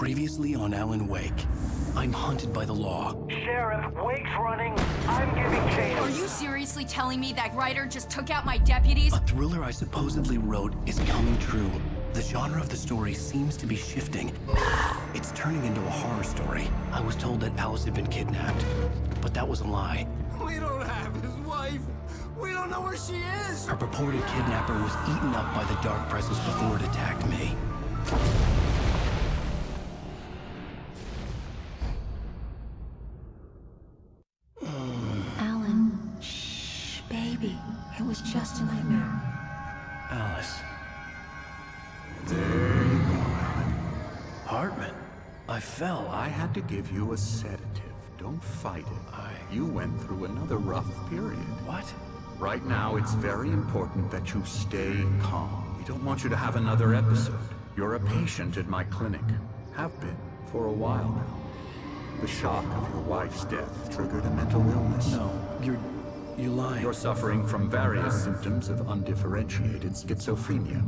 Previously on Alan Wake, I'm hunted by the law. Sheriff, Wake's running. I'm giving chase. Are you seriously telling me that writer just took out my deputies? A thriller I supposedly wrote is coming true. The genre of the story seems to be shifting. It's turning into a horror story. I was told that Alice had been kidnapped, but that was a lie. We don't have his wife. We don't know where she is. Her purported kidnapper was eaten up by the dark presence before it attacked me. Give you a sedative. Don't fight it. I- You went through another rough period. What? Right now, it's very important that you stay calm. We don't want you to have another episode. You're a patient at my clinic. Have been for a while now. The shock of your wife's death triggered a mental illness. No. You're... you're lying. You're suffering from various symptoms of undifferentiated schizophrenia.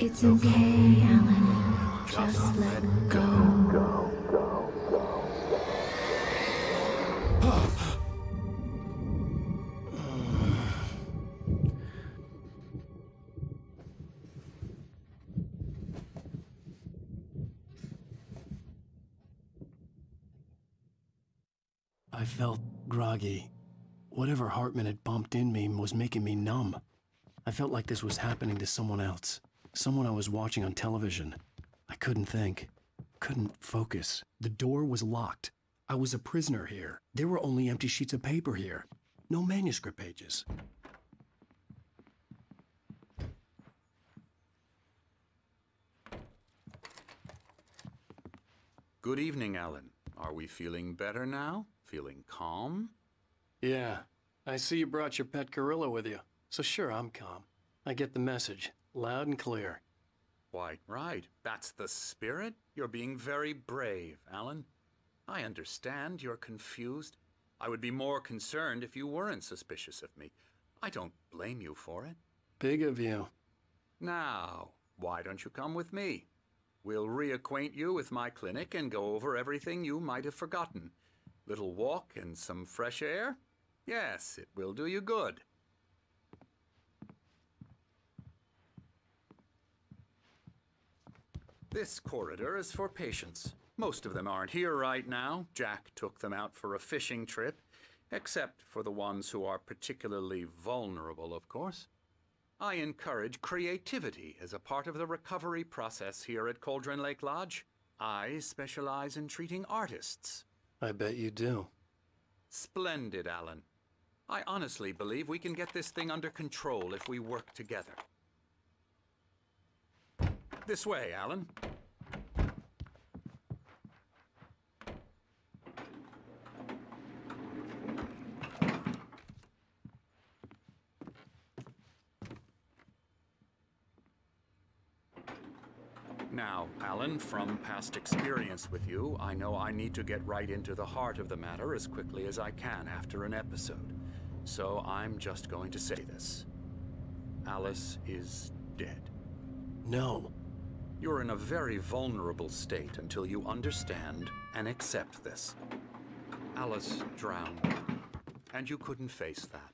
It's okay, Alan. Just let go. I felt groggy. Whatever Hartman had bumped in me was making me numb. I felt like this was happening to someone else. Someone I was watching on television. I couldn't think. Couldn't focus. The door was locked. I was a prisoner here. There were only empty sheets of paper here. No manuscript pages. Good evening, Alan. Are we feeling better now? Feeling calm? Yeah. I see you brought your pet gorilla with you. So sure, I'm calm. I get the message. Loud and clear. Why, right. That's the spirit. You're being very brave, Alan. I understand you're confused. I would be more concerned if you weren't suspicious of me. I don't blame you for it. Big of you. Now, why don't you come with me? We'll reacquaint you with my clinic and go over everything you might have forgotten. Little walk and some fresh air? Yes, it will do you good. This corridor is for patients. Most of them aren't here right now. Jack took them out for a fishing trip, except for the ones who are particularly vulnerable, of course. I encourage creativity as a part of the recovery process here at Cauldron Lake Lodge. I specialize in treating artists. I bet you do. Splendid, Alan. I honestly believe we can get this thing under control if we work together. This way, Alan. From past experience with you, I know I need to get right into the heart of the matter as quickly as I can after an episode. So I'm just going to say this. Alice is dead. No. You're in a very vulnerable state until you understand and accept this. Alice drowned, and you couldn't face that.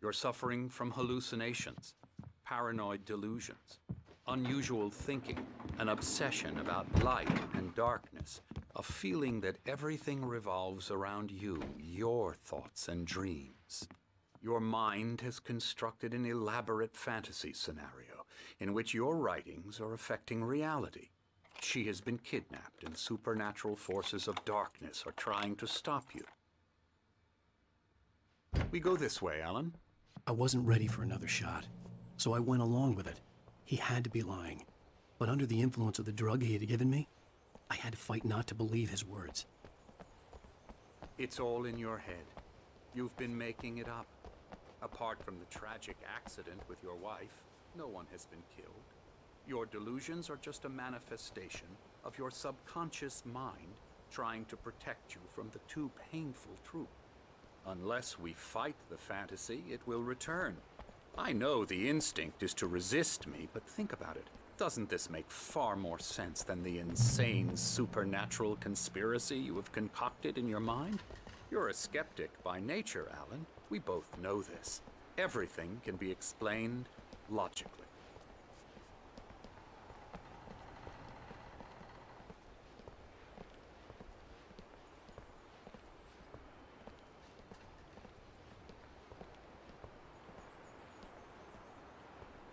You're suffering from hallucinations, paranoid delusions, unusual thinking, an obsession about light and darkness, a feeling that everything revolves around you, your thoughts and dreams. Your mind has constructed an elaborate fantasy scenario in which your writings are affecting reality. She has been kidnapped, and supernatural forces of darkness are trying to stop you. We go this way, Alan. I wasn't ready for another shot, so I went along with it. He had to be lying. But under the influence of the drug he had given me, I had to fight not to believe his words. It's all in your head. You've been making it up. Apart from the tragic accident with your wife, no one has been killed. Your delusions are just a manifestation of your subconscious mind trying to protect you from the too painful truth. Unless we fight the fantasy, it will return. I know the instinct is to resist me, but think about it. Doesn't this make far more sense than the insane supernatural conspiracy you have concocted in your mind? You're a skeptic by nature, Alan. We both know this. Everything can be explained logically.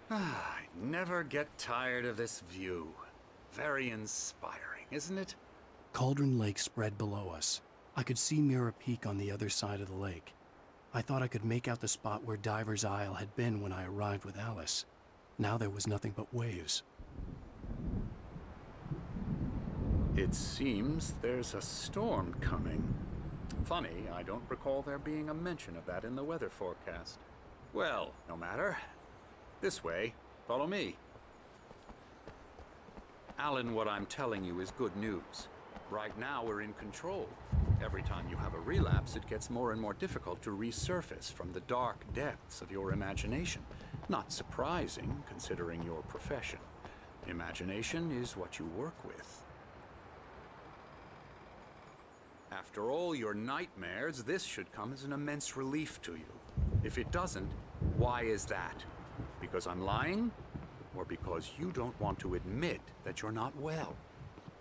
Ah, I never get tired of this view. Very inspiring, isn't it? Cauldron Lake spread below us. I could see Mirror Peak on the other side of the lake. I thought I could make out the spot where Diver's Isle had been when I arrived with Alice. Now there was nothing but waves. It seems there's a storm coming. Funny, I don't recall there being a mention of that in the weather forecast. Well, no matter. This way. Follow me. Alan, what I'm telling you is good news. Right now, we're in control. Every time you have a relapse, it gets more and more difficult to resurface from the dark depths of your imagination. Not surprising, considering your profession. Imagination is what you work with. After all your nightmares, this should come as an immense relief to you. If it doesn't, why is that? Because I'm lying? Or because you don't want to admit that you're not well?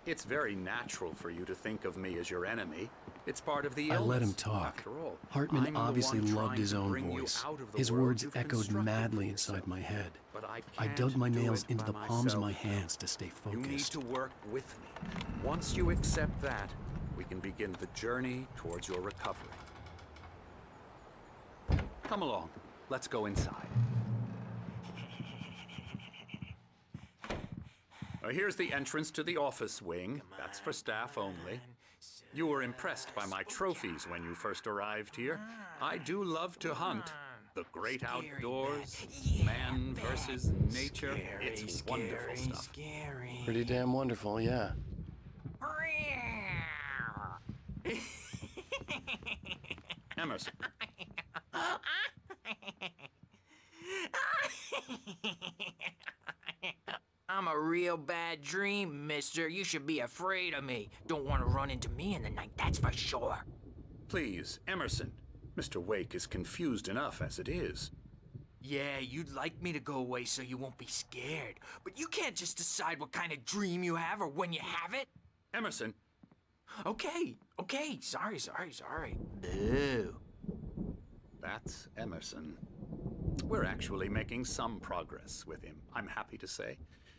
It's very natural for you to think of me as your enemy. It's part of the I let him talk. After all, Hartman I'm obviously loved his own voice. out of the His words echoed madly inside my head. But I, I dug my nails into the palms of my hands to stay focused. You need to work with me. Once you accept that, we can begin the journey towards your recovery. Come along. Let's go inside. Here's the entrance to the office wing. That's for staff only. You were impressed by my trophies when you first arrived here. I do love to hunt. The great outdoors, man versus nature. It's wonderful stuff. Pretty damn wonderful, yeah. Emerson, I'm a real bad dream, mister. You should be afraid of me. Don't want to run into me in the night, that's for sure. please, Emerson. Mr. Wake is confused enough as it is. Yeah, you'd like me to go away so you won't be scared. But you can't just decide what kind of dream you have or when you have it. Emerson, Okay, okay. Sorry, sorry, sorry. Boo. That's Emerson. We're actually making some progress with him, I'm happy to say.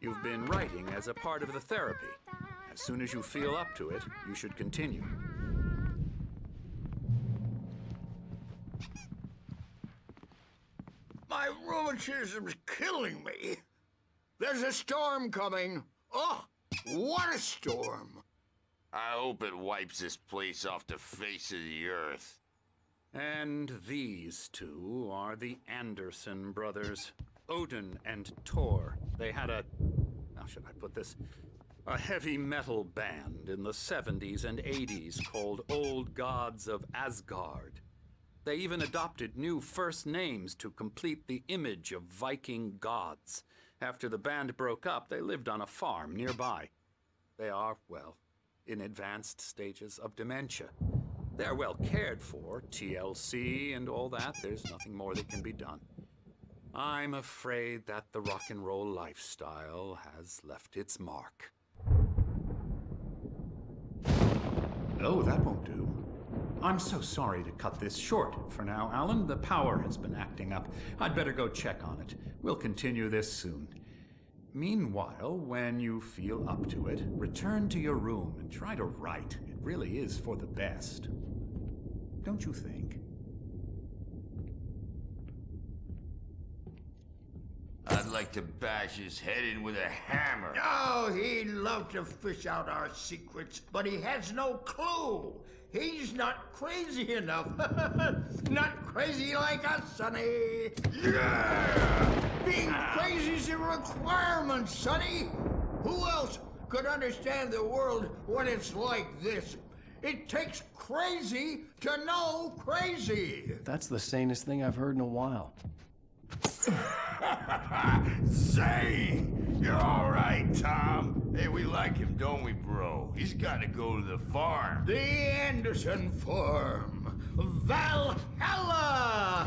You've been writing as a part of the therapy. As soon as you feel up to it, you should continue. My rheumatism's killing me. There's a storm coming. Oh, what a storm. I hope it wipes this place off the face of the earth. And these two are the Anderson brothers, Odin and Thor. They had a. How should I put this? A heavy metal band in the 70s and 80s called Old Gods of Asgard. They even adopted new first names to complete the image of Viking gods. After the band broke up, they lived on a farm nearby. They are, well, in advanced stages of dementia. They're well cared for, TLC and all that. There's nothing more that can be done. I'm afraid that the rock and roll lifestyle has left its mark. Oh, that won't do. I'm so sorry to cut this short for now, Alan. The power has been acting up. I'd better go check on it. We'll continue this soon. Meanwhile, when you feel up to it, return to your room and try to write. It really is for the best. Don't you think? I'd like like to bash his head in with a hammer. Oh, he'd love to fish out our secrets, but he has no clue. He's not crazy enough. not crazy like us, Sonny. Yeah! Being crazy's a requirement, Sonny. Who else could understand the world when it's like this? It takes crazy to know crazy. That's the sanest thing I've heard in a while. Zane! You're all right, Tom. Hey, we like him, don't we, bro? He's got to go to the farm. The Anderson Farm. Valhalla!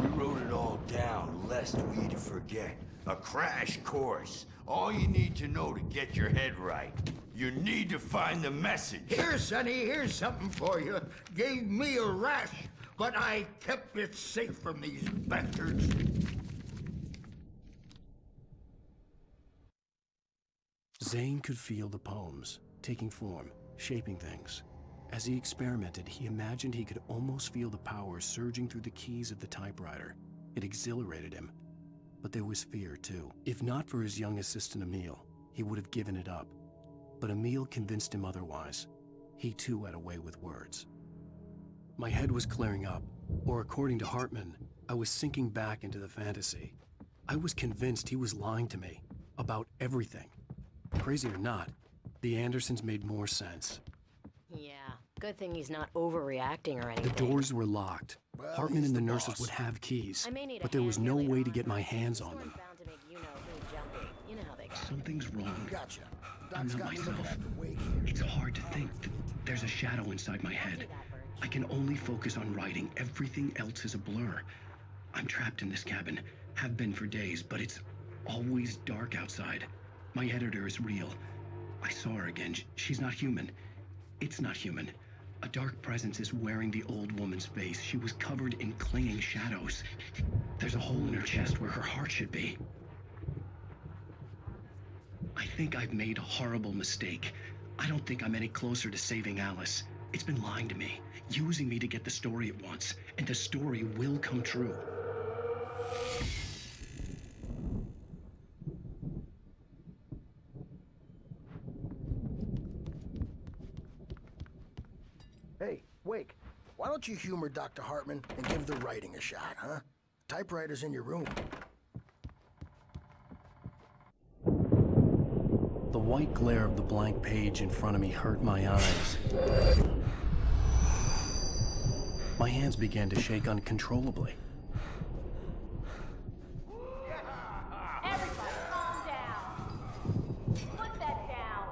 We wrote it all down, lest we forget. A crash course. All you need to know to get your head right. You need to find the message. Here, Sonny, here's something for you. Gave me a rash, but I kept it safe from these bastards. Zane could feel the poems, taking form, shaping things. As he experimented, he imagined he could almost feel the power surging through the keys of the typewriter. It exhilarated him. But there was fear, too. If not for his young assistant Emil, he would have given it up. But Emil convinced him otherwise. He too had a way with words. My head was clearing up, or according to Hartman, I was sinking back into the fantasy. I was convinced he was lying to me about everything. Crazy or not, the Andersons made more sense. Yeah, good thing he's not overreacting or anything. The doors were locked. Hartman and the nurses would have keys, I may need a but there was no way later to get my hands on them. bound to make you-know-who. You know how they go. Something's wrong. Gotcha. I'm not myself. looking at the wake here. It's hard to think. that There's a shadow inside my head. I can only focus on writing. Everything else is a blur. I'm trapped in this cabin. Have been for days, but it's always dark outside. My editor is real. I saw her again. She's not human. It's not human. A dark presence is wearing the old woman's face. She was covered in clinging shadows. There's a hole in her chest where her heart should be. I think I've made a horrible mistake. I don't think I'm any closer to saving Alice. It's been lying to me, using me to get the story it wants, and the story will come true. Hey, Wake, why don't you humor Dr. Hartman and give the writing a shot, huh? Typewriter's in your room. The white glare of the blank page in front of me hurt my eyes. My hands began to shake uncontrollably. Everybody, calm down. Put that down.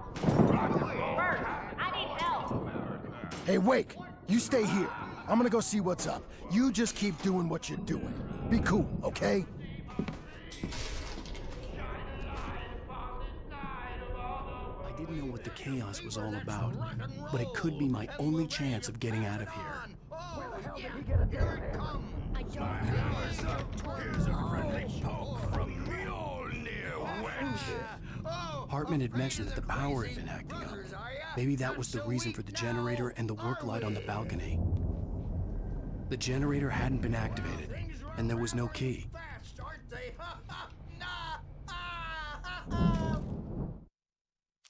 Bert, I need help. Hey, Wake, you stay here. I'm gonna go see what's up. You just keep doing what you're doing. Be cool, okay? I didn't know what the chaos was all about, but it could be my only chance of getting out of here. Here's a friendly poke from Mjolnir, wench. Hartman had mentioned that the power had been acting up. Maybe that was the reason for the generator and the work light on the balcony. The generator hadn't been activated, and there was no key. Fast, aren't they? Nah. Ah, ah, ah.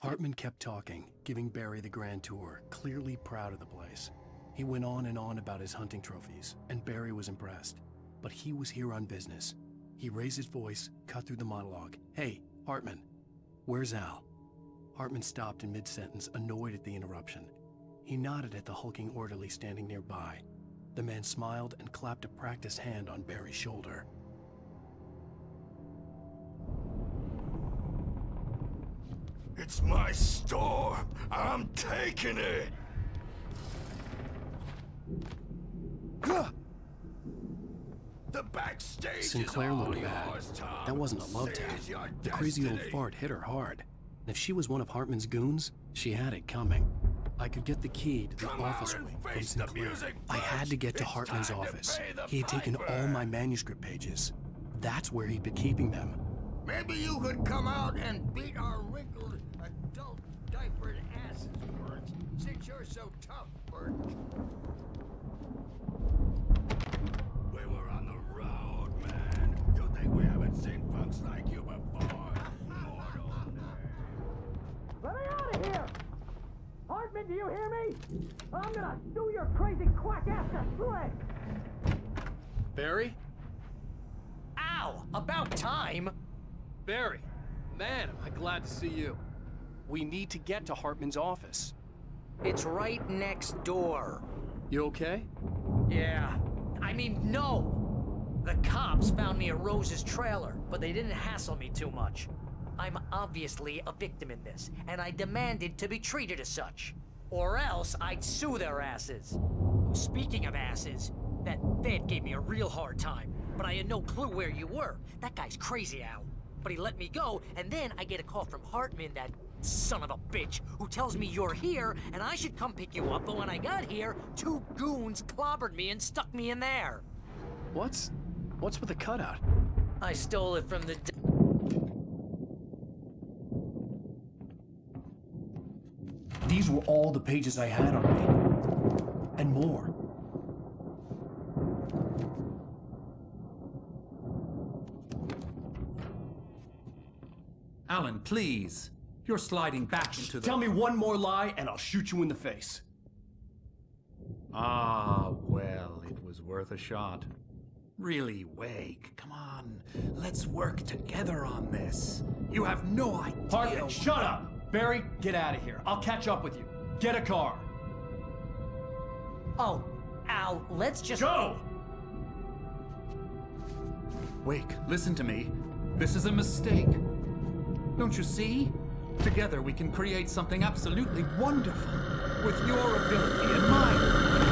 Hartman kept talking, giving Barry the grand tour, clearly proud of the place. He went on and on about his hunting trophies, and Barry was impressed. But he was here on business. He raised his voice, cut through the monologue. Hey, Hartman, where's Al? Hartman stopped in mid sentence, annoyed at the interruption. He nodded at the hulking orderly standing nearby. The man smiled and clapped a practiced hand on Barry's shoulder. It's my storm. I'm taking it. The backstage Sinclair looked bad. That wasn't a love tap. The crazy old fart hit her hard. And if she was one of Hartman's goons, she had it coming. I could get the key to the Come office from Sinclair. music I had to get to It's Hartman's time to office. He had taken piper. all my manuscript pages. That's where he'd been keeping them. Maybe you could come out and beat our wrinkled adult diapered asses, Bert. Since you're so tough, Bert. We were on the road, man. You think we haven't seen punks like you before. Let me out of here! Hartman, do you hear me? I'm gonna sue your crazy quack ass to shreds! Barry? Ow! About time! Barry! Man, am I glad to see you. We need to get to Hartman's office. It's right next door. You okay? Yeah. I mean, no! The cops found me at Rose's trailer, but they didn't hassle me too much. I'm obviously a victim in this, and I demanded to be treated as such. Or else I'd sue their asses. Speaking of asses, that Fed gave me a real hard time, but I had no clue where you were. That guy's crazy, Al. But he let me go, and then I get a call from Hartman, that son of a bitch, who tells me you're here, and I should come pick you up, but when I got here, two goons clobbered me and stuck me in there. What's... what's with the cutout? I stole it from the... These were all the pages I had on me. And more. Alan, please. You're sliding back into the... Tell me one more lie and I'll shoot you in the face. Ah, well, it was worth a shot. Really, Wake, come on. Let's work together on this. You have no idea... Hartman, shut up! Barry, get out of here. I'll catch up with you. Get a car. Oh, Al, let's just... Go! Wake, listen to me. This is a mistake. Don't you see? Together we can create something absolutely wonderful. With your ability and mine.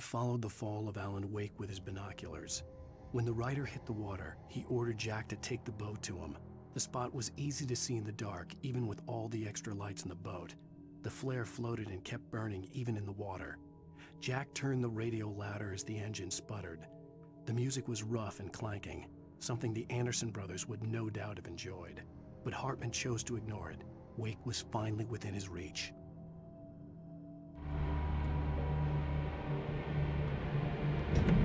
Followed the fall of Alan Wake with his binoculars. When the writer hit the water, he ordered Jack to take the boat to him. The spot was easy to see in the dark, even with all the extra lights in the boat. The flare floated and kept burning even in the water. Jack turned the radio louder as the engine sputtered. The music was rough and clanking, something the Anderson brothers would no doubt have enjoyed. But Hartman chose to ignore it. Wake was finally within his reach. you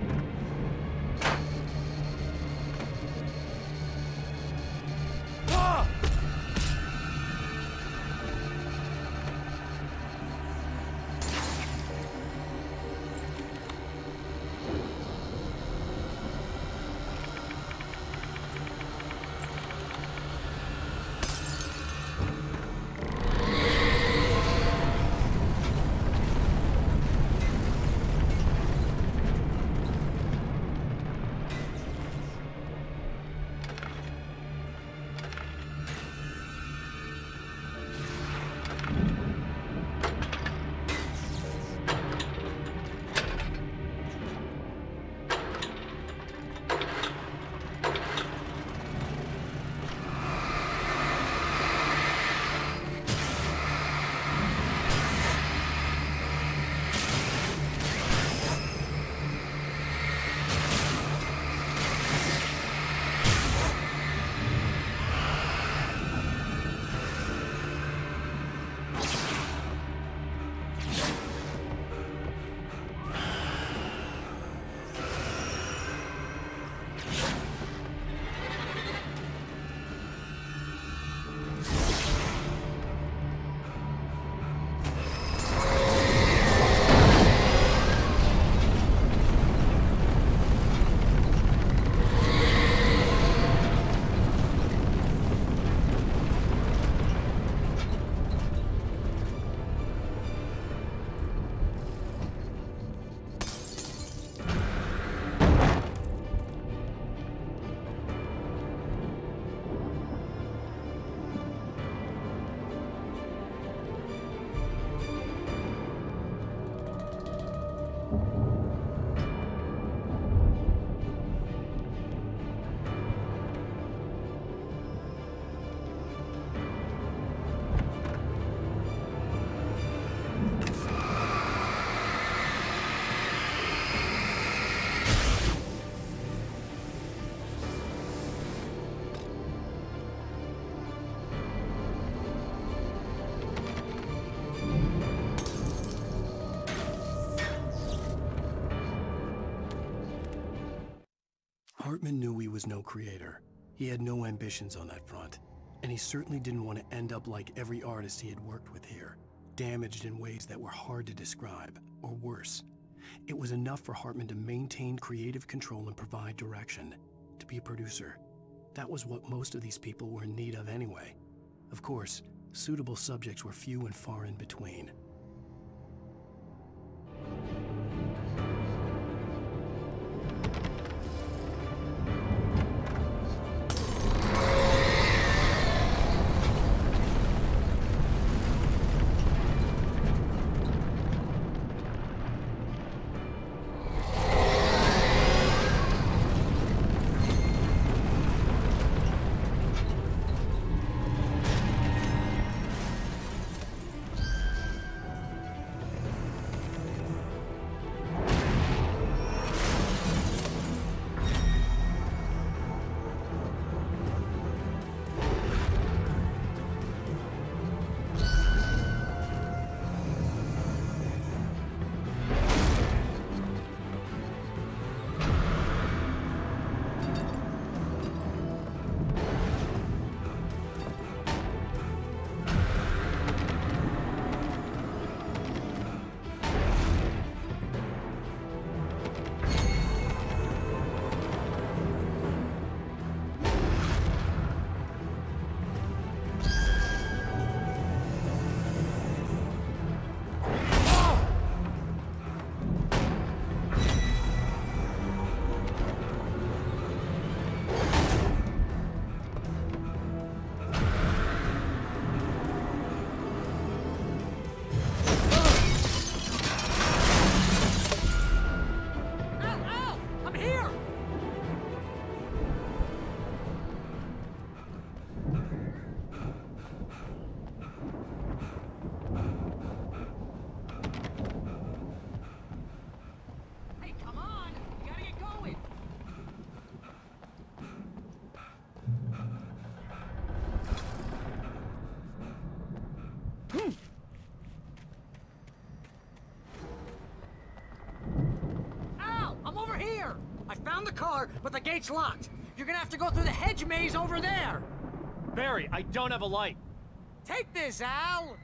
was no creator. He had no ambitions on that front. And he certainly didn't want to end up like every artist he had worked with here, damaged in ways that were hard to describe, or worse. It was enough for Hartman to maintain creative control and provide direction, to be a producer. That was what most of these people were in need of anyway. Of course, suitable subjects were few and far in between. Gate's locked. You're gonna have to go through the hedge maze over there! Barry, I don't have a light. Take this, Al!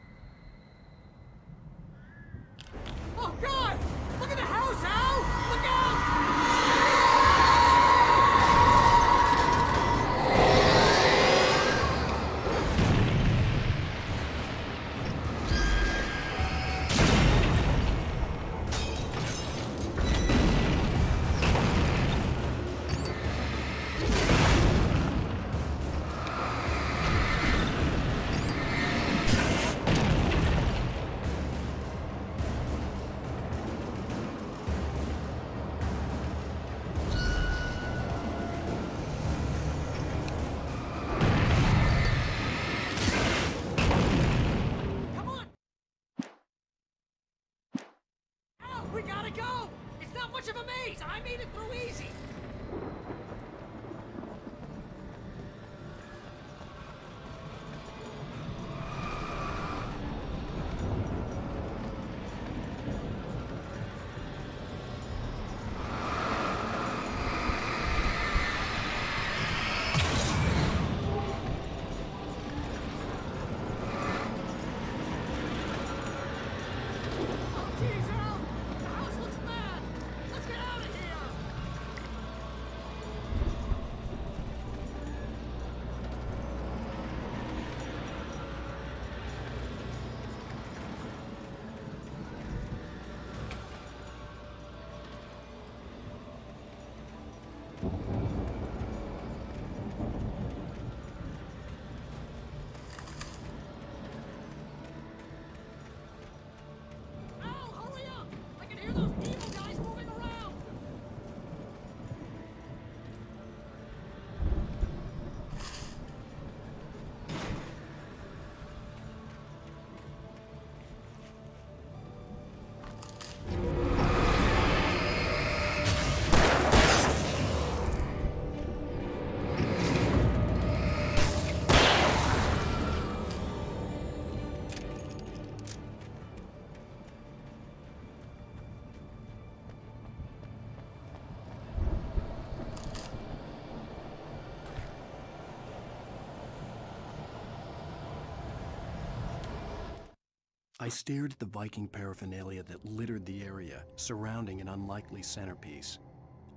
Stared at the Viking paraphernalia that littered the area, surrounding an unlikely centerpiece.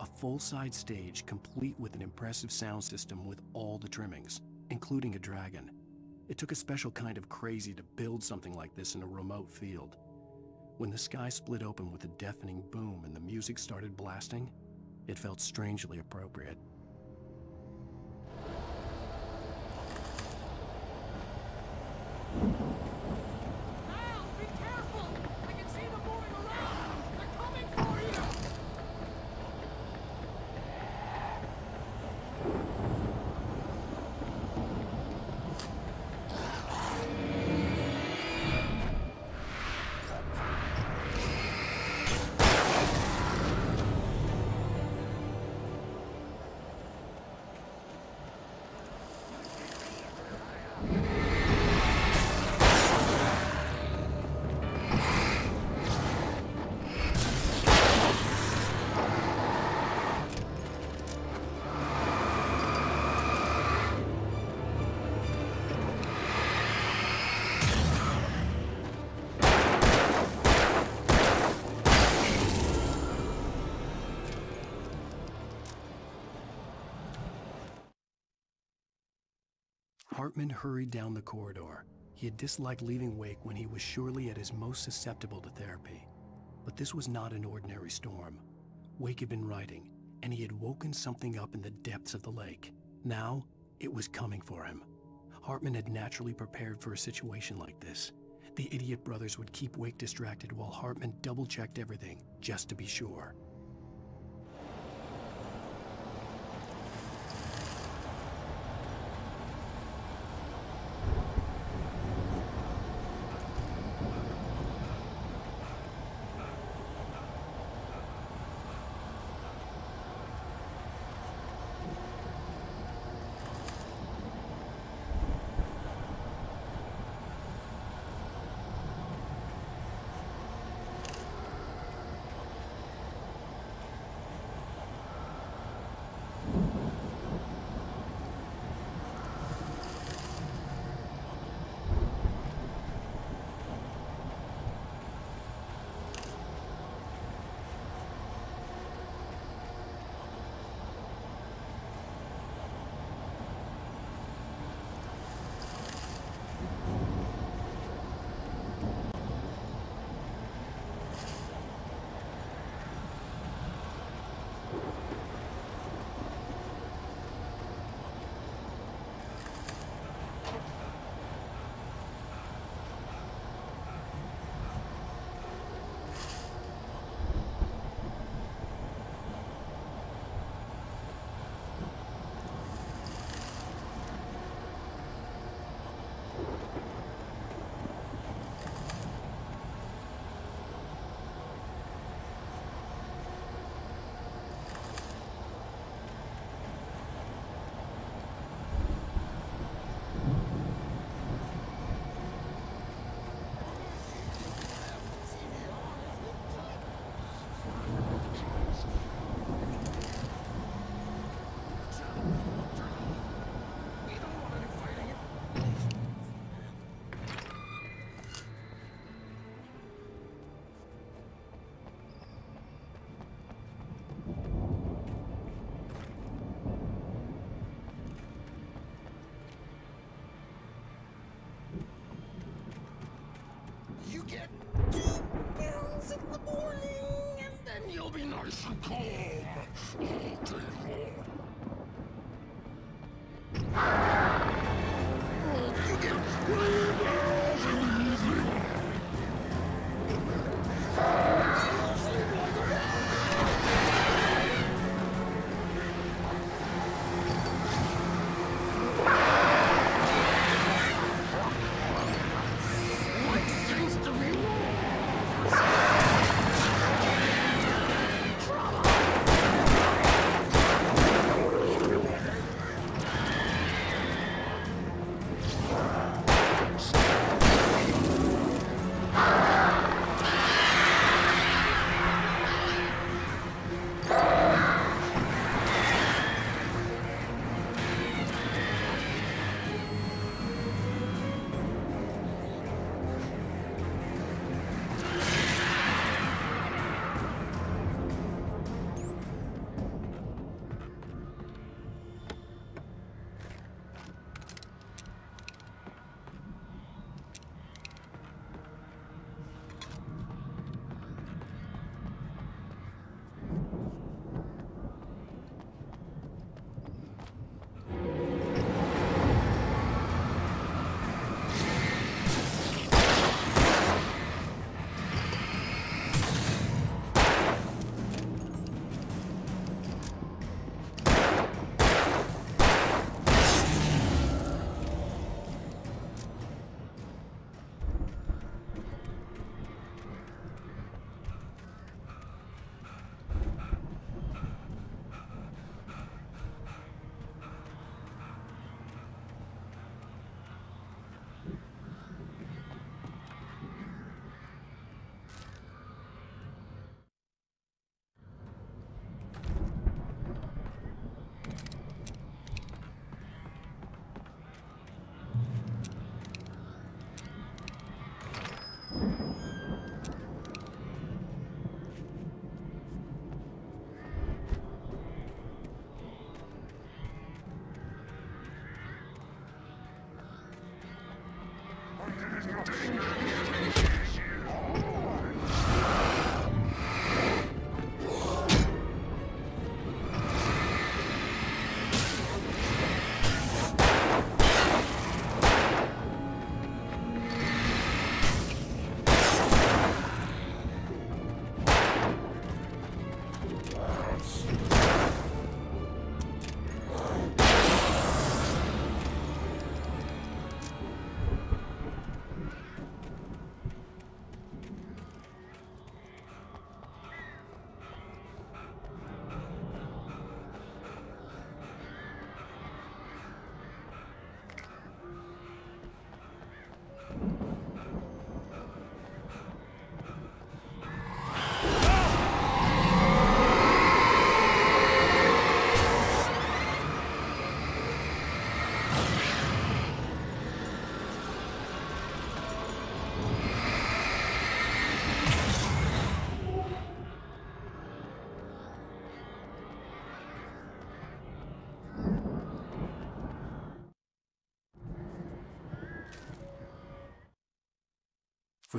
A full-size stage complete with an impressive sound system with all the trimmings, including a dragon. It took a special kind of crazy to build something like this in a remote field. When the sky split open with a deafening boom and the music started blasting, it felt strangely appropriate. Hartman hurried down the corridor. He had disliked leaving Wake when he was surely at his most susceptible to therapy. But this was not an ordinary storm. Wake had been writing, and he had woken something up in the depths of the lake. Now, it was coming for him. Hartman had naturally prepared for a situation like this. The idiot brothers would keep Wake distracted while Hartman double checked everything, just to be sure.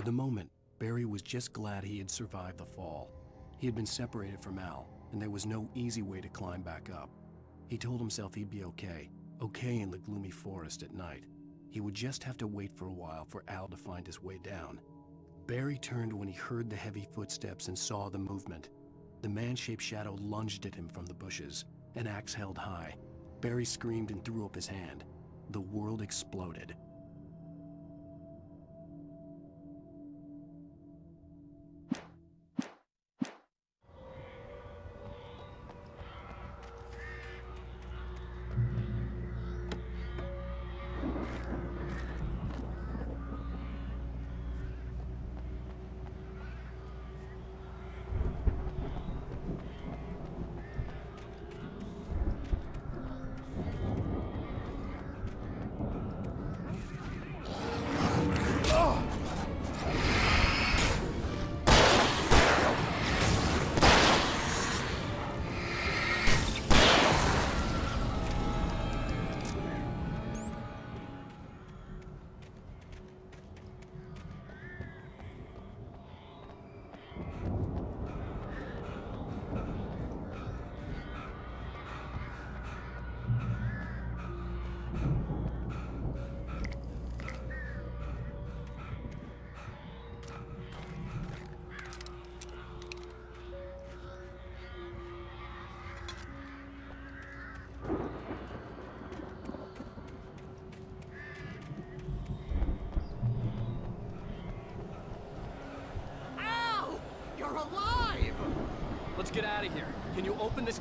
The moment, Barry was just glad he had survived the fall. He had been separated from Al, and there was no easy way to climb back up. He told himself he'd be okay, okay in the gloomy forest at night. He would just have to wait for a while for Al to find his way down. Barry turned when he heard the heavy footsteps and saw the movement. The man-shaped shadow lunged at him from the bushes, an axe held high. Barry screamed and threw up his hand. The world exploded.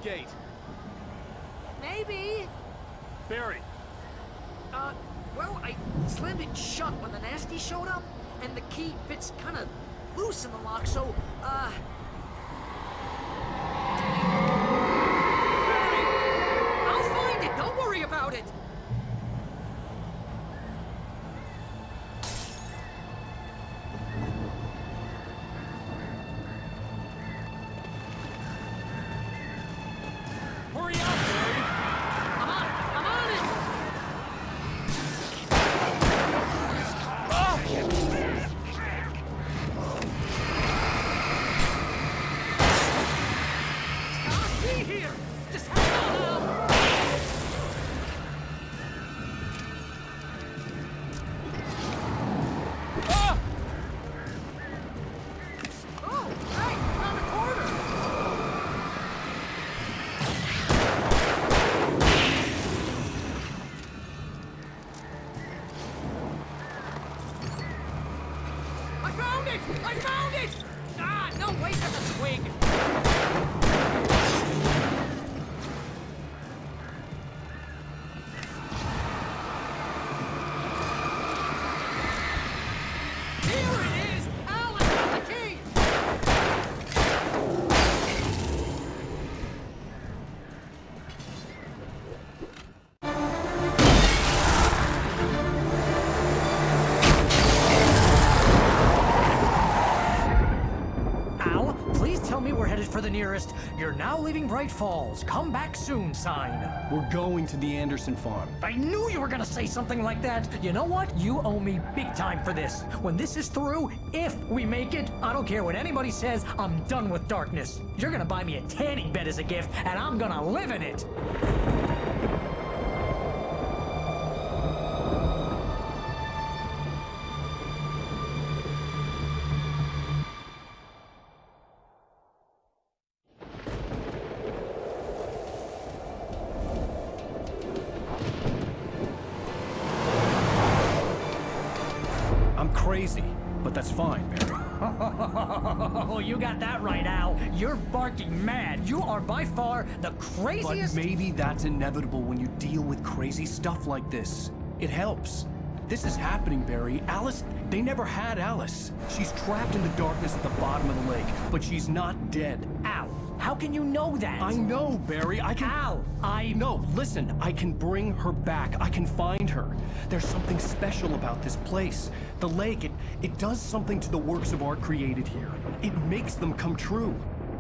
Gate? Nearest You're now leaving Bright Falls. Come back soon sign. We're going to the Anderson farm. I knew you were gonna say something like that. You know what? You owe me big time for this. When this is through, if we make it, I don't care what anybody says, I'm done with darkness. You're gonna buy me a tanning bed as a gift, and I'm gonna live in it. Maybe that's inevitable when you deal with crazy stuff like this. It helps. This is happening, Barry. Alice, they never had Alice. She's trapped in the darkness at the bottom of the lake, but she's not dead. Al, how can you know that? I know, Barry. I can. Al, I. No, listen. I can bring her back. I can find her. There's something special about this place. The lake, it, it does something to the works of art created here. It makes them come true.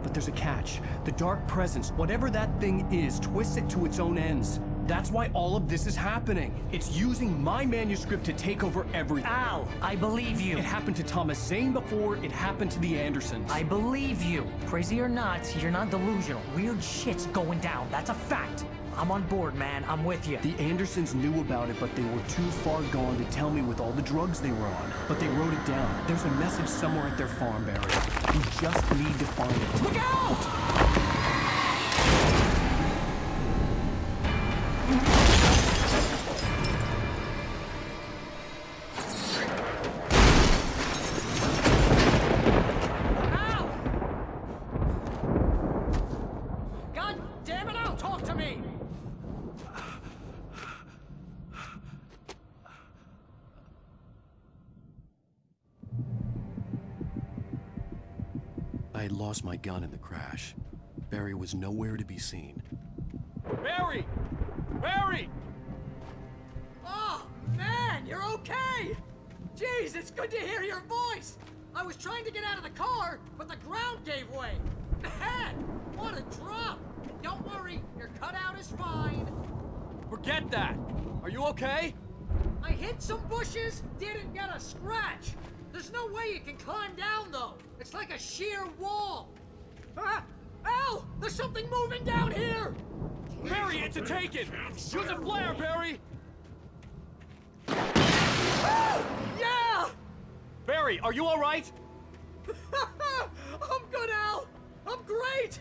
But there's a catch. The dark presence, whatever that thing is, twists it to its own ends. That's why all of this is happening. It's using my manuscript to take over everything. Al, I believe you. It happened to Thomas Zane before, it happened to the Andersons. I believe you. Crazy or not, you're not delusional. Weird shit's going down. That's a fact. I'm on board, man. I'm with you. The Andersons knew about it, but they were too far gone to tell me with all the drugs they were on. But they wrote it down. There's a message somewhere at their farm, Barry. We just need to find it. Look out! Lost my gun in the crash. Barry was nowhere to be seen. Barry! Barry! Oh, man, you're okay! Jeez, it's good to hear your voice! I was trying to get out of the car, but the ground gave way! Man, what a drop! Don't worry, your cutout is fine. Forget that! Are you okay? I hit some bushes, didn't get a scratch. There's no way you can climb down, though. It's like a sheer wall. Ah! Al! There's something moving down here! Barry, it's a taken! Use a flare, Barry! Yeah! Barry, are you alright? I'm good, Al! I'm great!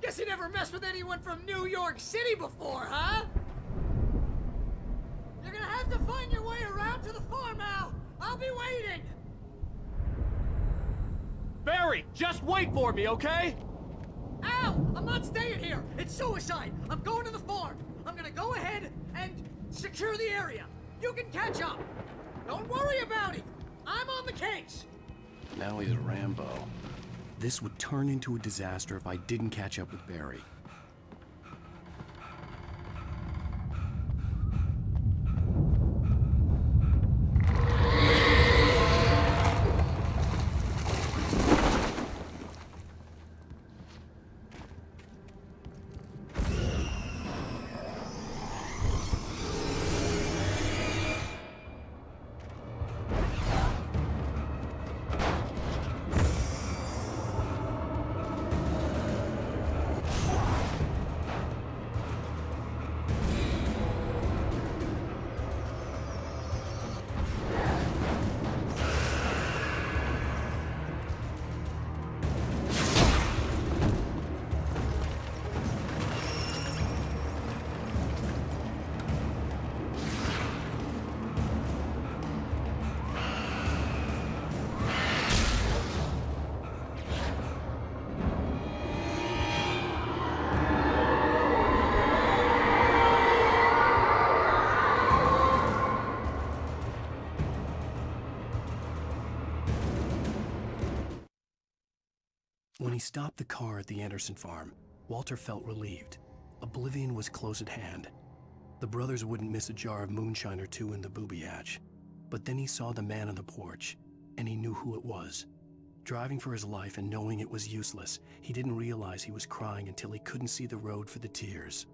Guess you never messed with anyone from New York City before, huh? You're gonna have to find your way around to the farm, Al! I'll be waiting! Barry, just wait for me, okay? Al! I'm not staying here! It's suicide! I'm going to the farm! I'm gonna go ahead and secure the area! You can catch up! Don't worry about it! I'm on the case! Now he's Rambo. This would turn into a disaster if I didn't catch up with Barry. Stopped the car at the Anderson farm, Walter felt relieved. Oblivion was close at hand. The brothers wouldn't miss a jar of moonshine or two in the booby hatch. But then he saw the man on the porch, and he knew who it was. Driving for his life and knowing it was useless, he didn't realize he was crying until he couldn't see the road for the tears.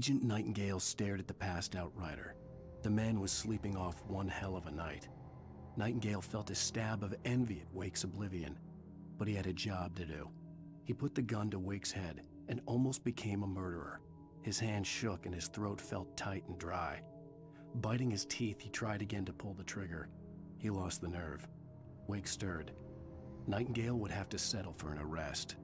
Agent Nightingale stared at the passed out writer. The man was sleeping off one hell of a night. Nightingale felt a stab of envy at Wake's oblivion, but he had a job to do. He put the gun to Wake's head and almost became a murderer. His hand shook and his throat felt tight and dry. Biting his teeth, he tried again to pull the trigger. He lost the nerve. Wake stirred. Nightingale would have to settle for an arrest.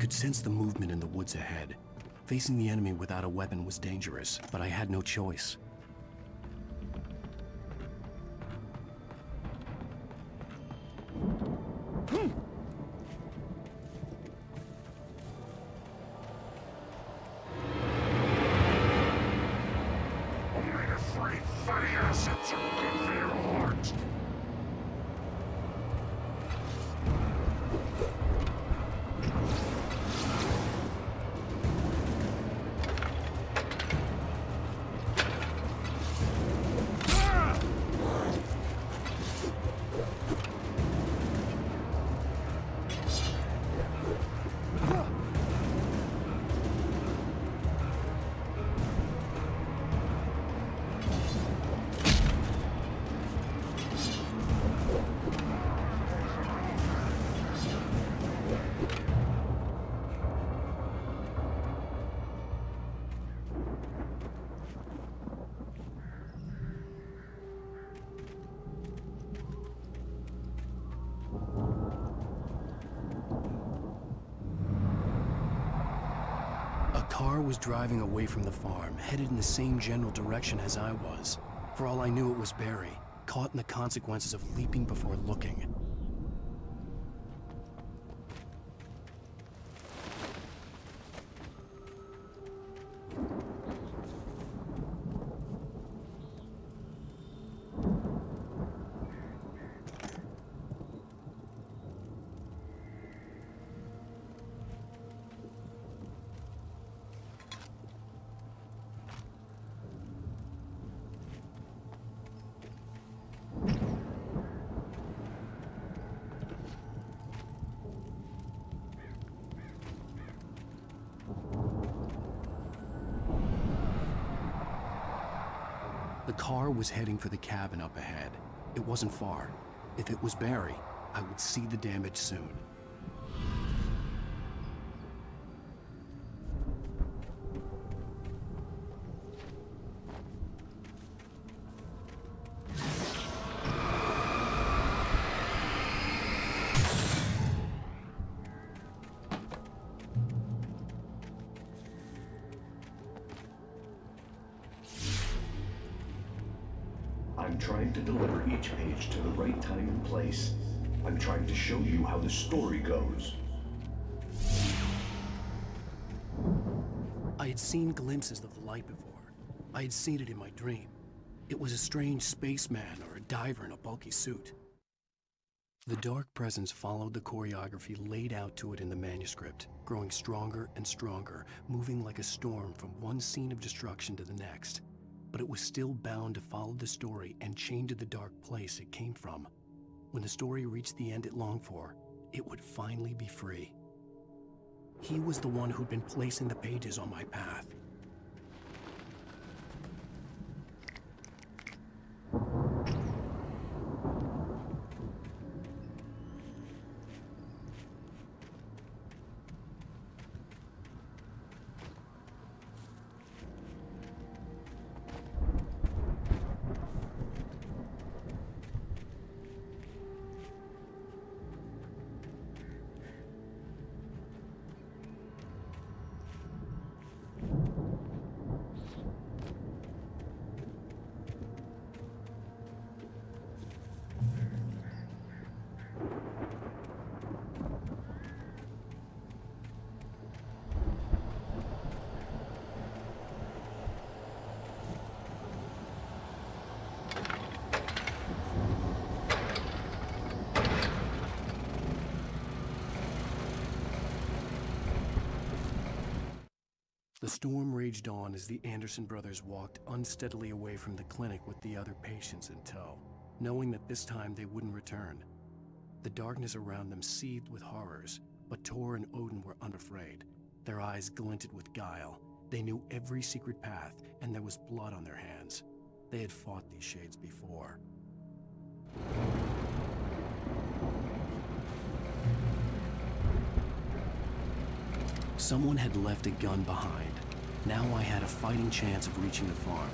Could sense the movement in the woods ahead. Facing the enemy without a weapon was dangerous, but I had no choice. Car was driving away from the farm, headed in the same general direction as I was. For all I knew, it was Barry, caught in the consequences of leaping before looking. Was heading for the cabin up ahead. It wasn't far. If it was Barry, I would see the damage soon. The story goes. I had seen glimpses of the light before. I had seen it in my dream. It was a strange spaceman or a diver in a bulky suit. The dark presence followed the choreography laid out to it in the manuscript, growing stronger and stronger, moving like a storm from one scene of destruction to the next. But it was still bound to follow the story and chained to the dark place it came from. When the story reached the end it longed for, it would finally be free. He was the one who'd been placing the pages on my path. Storm raged on as the Anderson brothers walked unsteadily away from the clinic with the other patients in tow, knowing that this time they wouldn't return. The darkness around them seethed with horrors, but Tor and Odin were unafraid. Their eyes glinted with guile. They knew every secret path, and there was blood on their hands. They had fought these shades before. Someone had left a gun behind. Now I had a fighting chance of reaching the farm.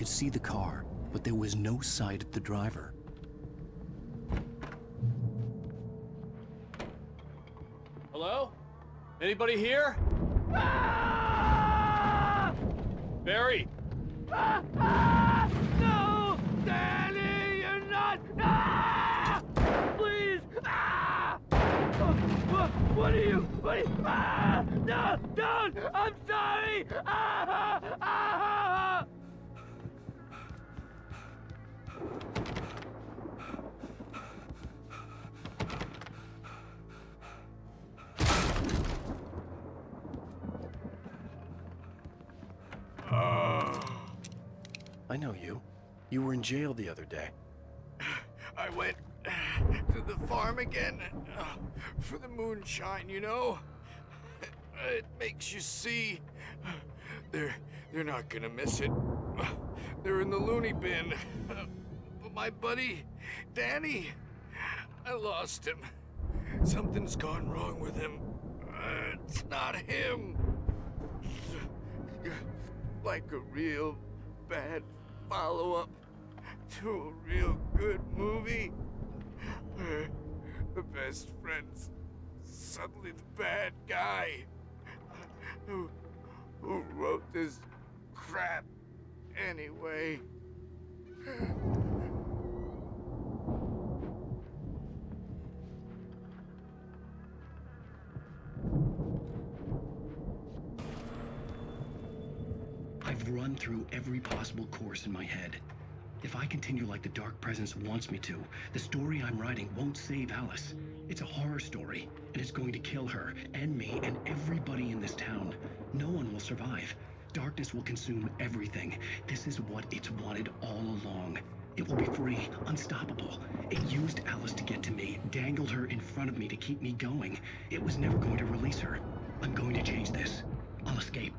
Could see the car, but there was no sight of the driver. Hello? Anybody here? Ah! Barry! No! In jail the other day. I went to the farm again for the moonshine, you know? It makes you see. They're they're not gonna miss it. They're in the loony bin. But my buddy, Danny, I lost him. Something's gone wrong with him. It's not him. Like a real bad follow up to a real good movie. The best friend's suddenly the bad guy. Who, who wrote this crap anyway? I've run through every possible course in my head. If I continue like the Dark Presence wants me to, the story I'm writing won't save Alice. It's a horror story, and it's going to kill her, and me, and everybody in this town. No one will survive. Darkness will consume everything. This is what it's wanted all along. It will be free, unstoppable. It used Alice to get to me, dangled her in front of me to keep me going. It was never going to release her. I'm going to change this. I'll escape.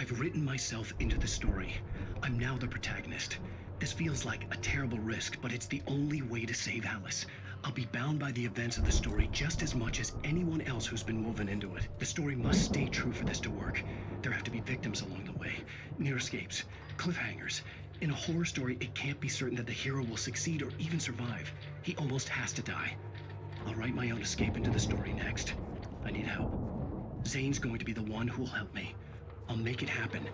I've written myself into the story. I'm now the protagonist. This feels like a terrible risk, but it's the only way to save Alice. I'll be bound by the events of the story just as much as anyone else who's been woven into it. The story must stay true for this to work. There have to be victims along the way, near escapes, cliffhangers. In a horror story, it can't be certain that the hero will succeed or even survive. He almost has to die. I'll write my own escape into the story next. I need help. Zane's going to be the one who will help me. I'll make it happen.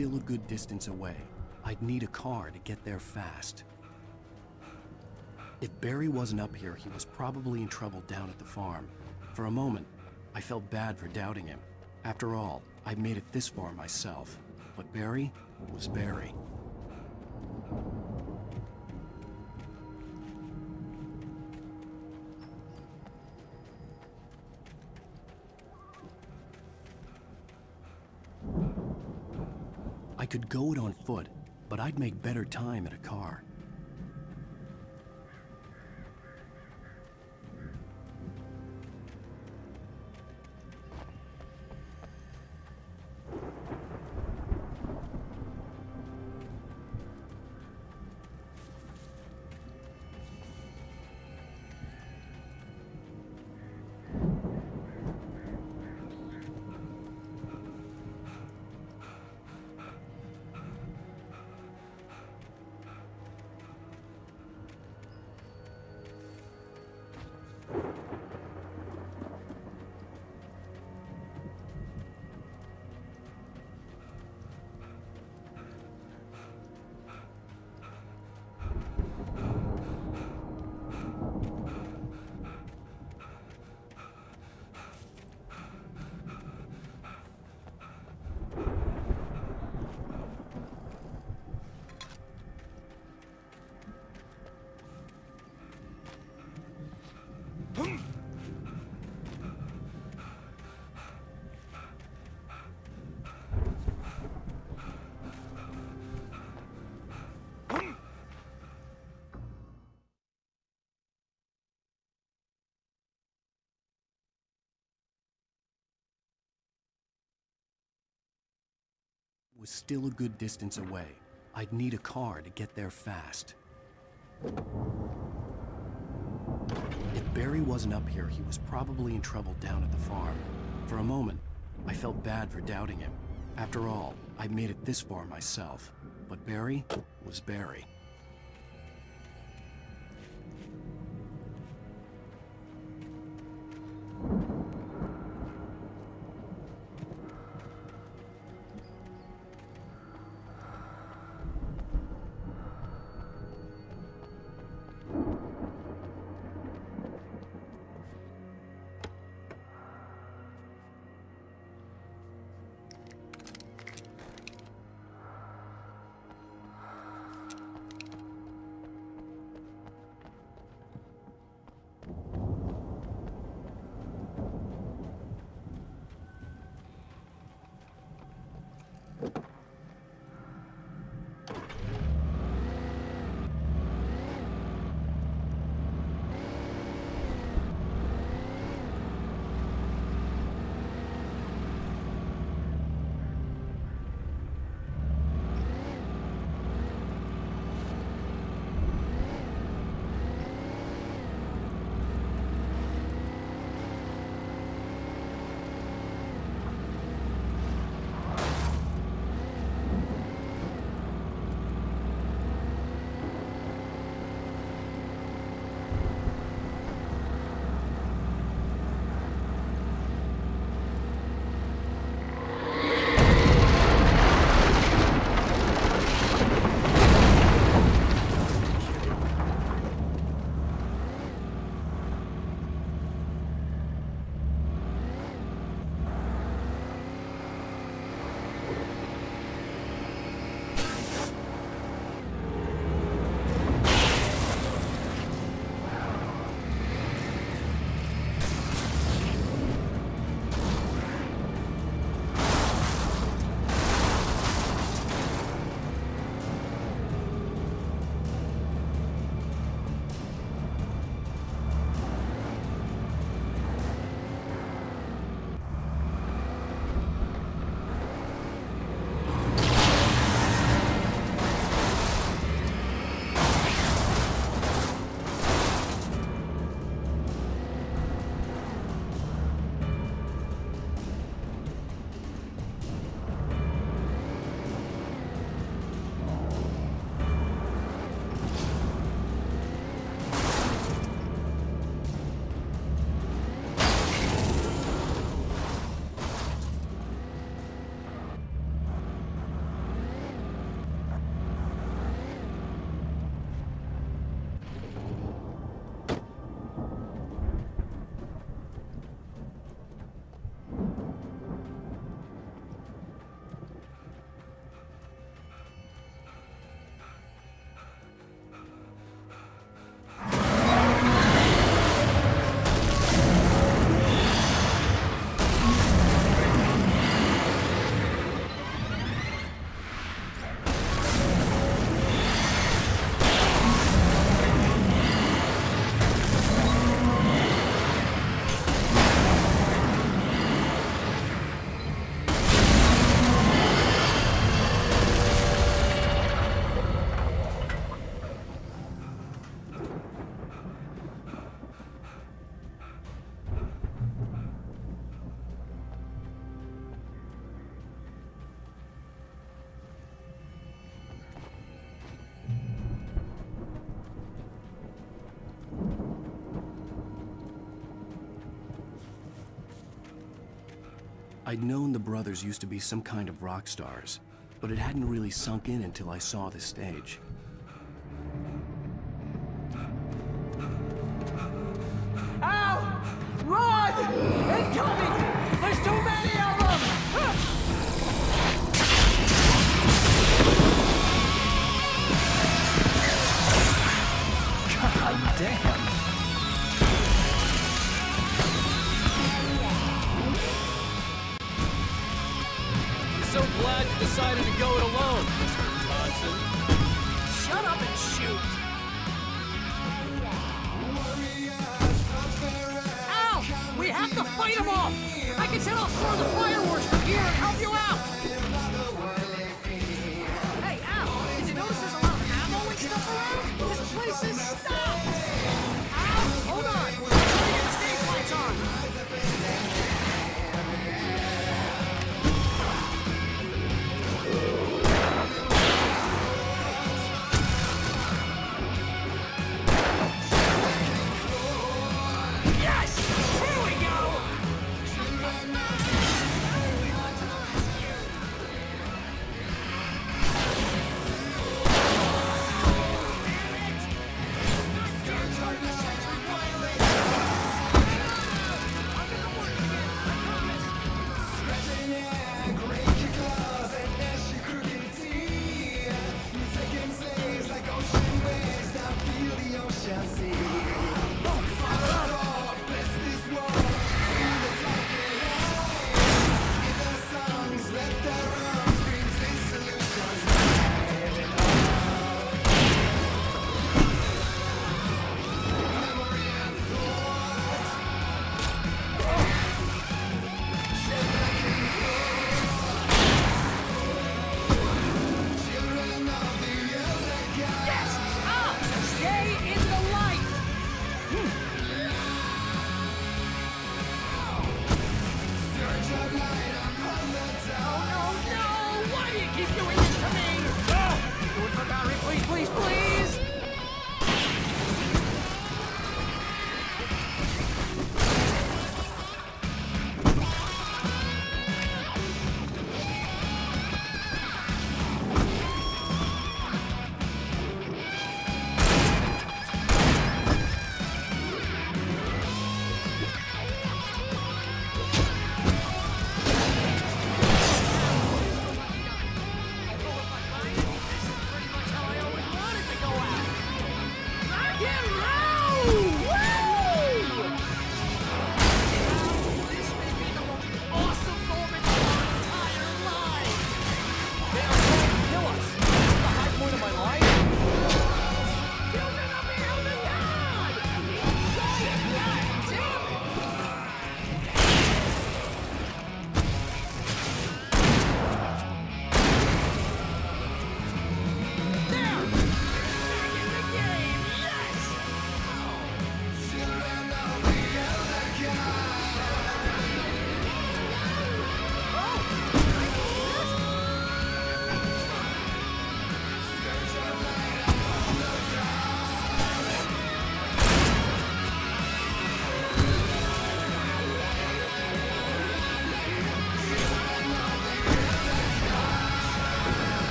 Still a good distance away. I'd need a car to get there fast. If Barry wasn't up here, he was probably in trouble down at the farm. For a moment, I felt bad for doubting him. After all, I'd made it this far myself. But Barry was Barry. Could go it on foot, but I'd make better time in a car. Still a good distance away. I'd need a car to get there fast. If Barry wasn't up here, he was probably in trouble down at the farm. For a moment, I felt bad for doubting him. After all, I'd made it this far myself. But Barry was Barry. I'd known the brothers used to be some kind of rock stars, but it hadn't really sunk in until I saw the stage.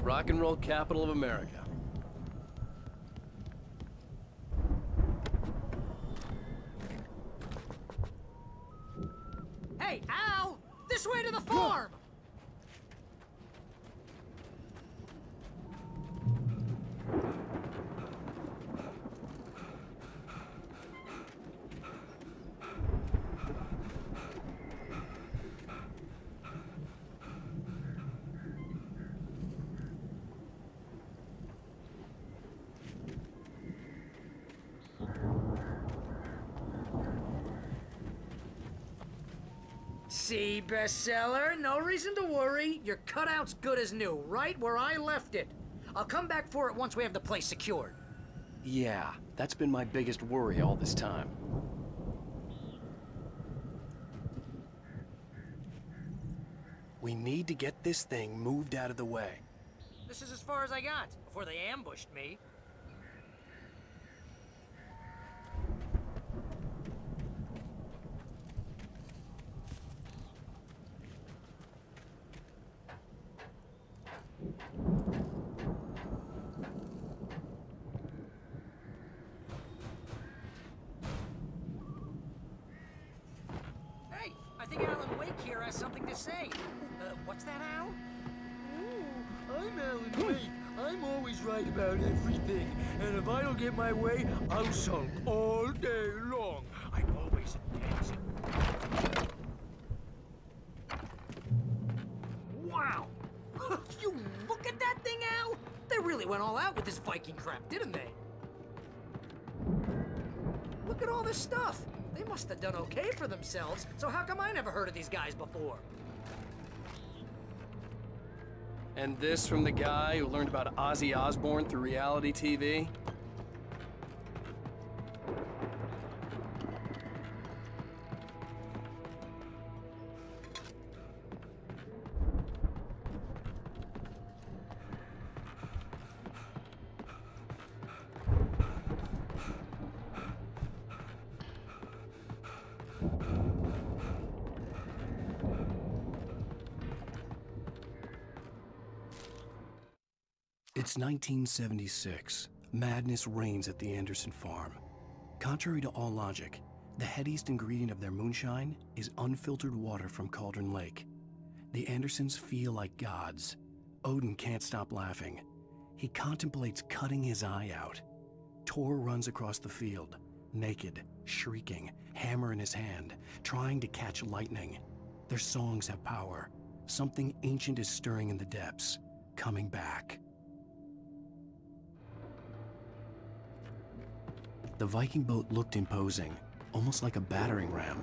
Rock and roll capital of America. Hey, Al! This way to the farm! See, bestseller? No reason to worry. Your cutout's good as new, right where I left it. I'll come back for it once we have the place secured. Yeah, that's been my biggest worry all this time. We need to get this thing moved out of the way. This is as far as I got, before they ambushed me. Hey, I think Alan Wake here has something to say. Uh, what's that, Al? I'm Alan Wake. I'm always right about everything. And if I don't get my way, I'll sulk all day long. I'm always dancing. Wow! you look at that thing, Al! They really went all out with this Viking crap, didn't they? Look at all this stuff. Must have done okay for themselves, so how come I never heard of these guys before? And this from the guy who learned about Ozzy Osbourne through reality TV? 1976. Madness reigns at the Anderson farm. Contrary to all logic, the headiest ingredient of their moonshine is unfiltered water from Cauldron Lake. The Andersons feel like gods. Odin can't stop laughing. He contemplates cutting his eye out. Tor runs across the field, naked, shrieking, hammer in his hand, trying to catch lightning. Their songs have power. Something ancient is stirring in the depths, coming back. The Viking boat looked imposing, almost like a battering ram.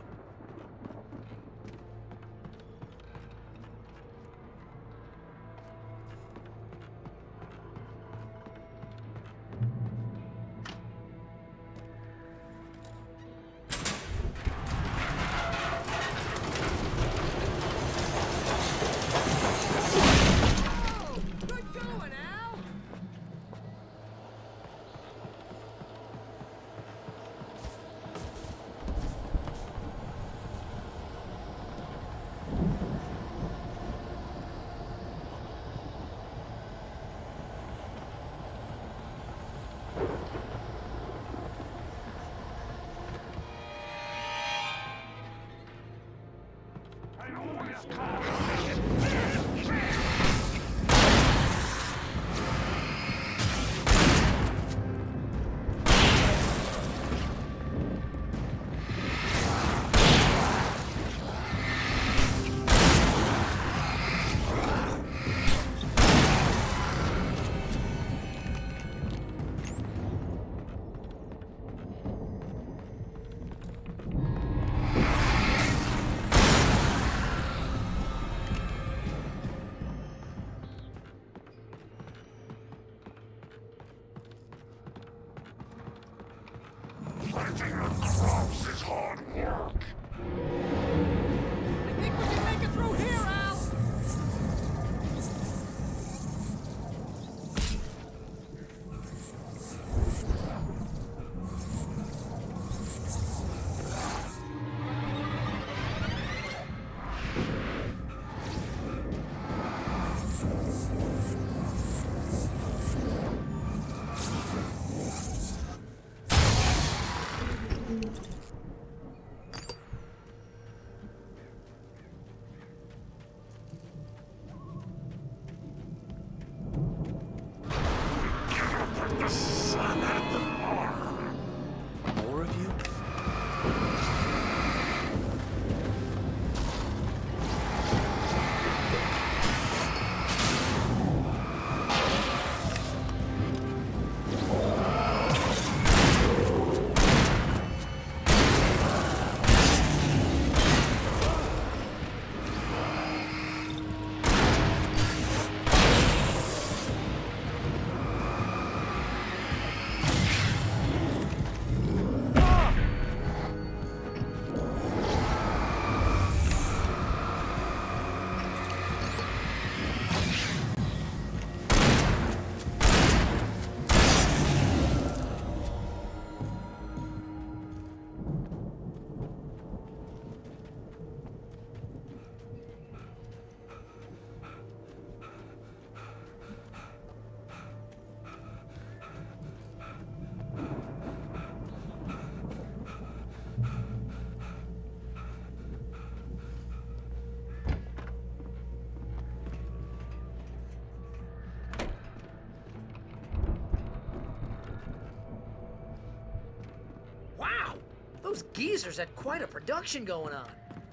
Those geezers had quite a production going on.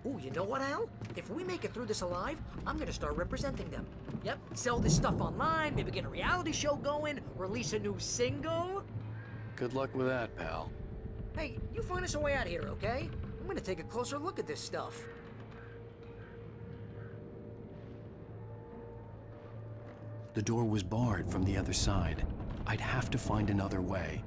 Ooh, you know what, Al? If we make it through this alive, I'm gonna start representing them. Yep, sell this stuff online, maybe get a reality show going, release a new single. Good luck with that, pal. Hey, you find us a way out here, okay? I'm gonna take a closer look at this stuff. The door was barred from the other side. I'd have to find another way.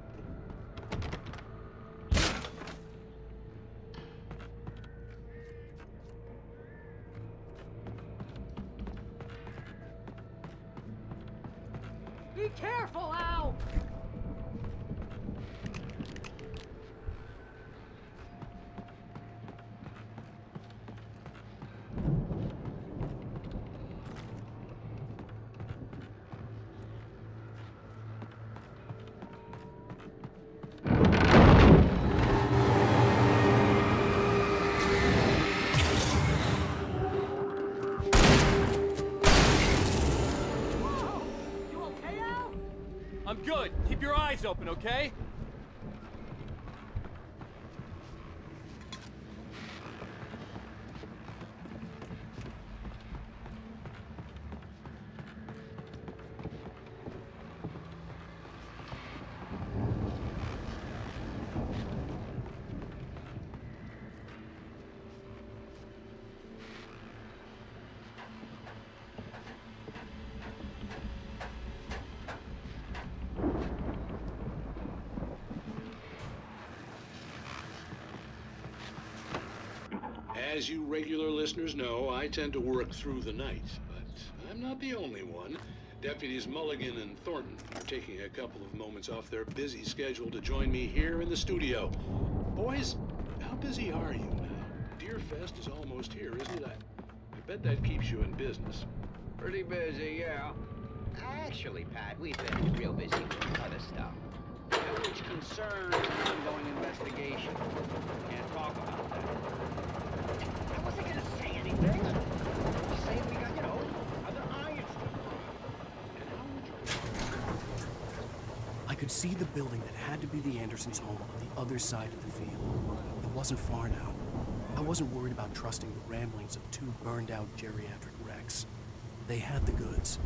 As you regular listeners know, I tend to work through the night, but I'm not the only one. Deputies Mulligan and Thornton are taking a couple of moments off their busy schedule to join me here in the studio. Boys, how busy are you now? Deerfest is almost here, isn't it? I, I bet that keeps you in business. Pretty busy, yeah. Actually, Pat, we've been real busy with other stuff. Which concerns ongoing investigation. Can't talk about that. I could see the building that had to be the Andersons' home on the other side of the field. It wasn't far now. I wasn't worried about trusting the ramblings of two burned-out geriatric wrecks. They had the goods.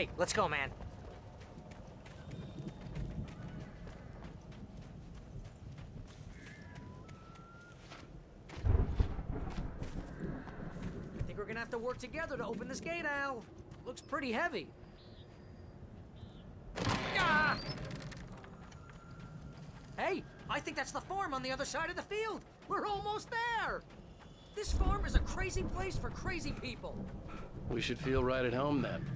Hey, let's go, man. I think we're gonna have to work together to open this gate, Al. Looks pretty heavy. Ah! Hey, I think that's the farm on the other side of the field. We're almost there. This farm is a crazy place for crazy people. We should feel right at home then.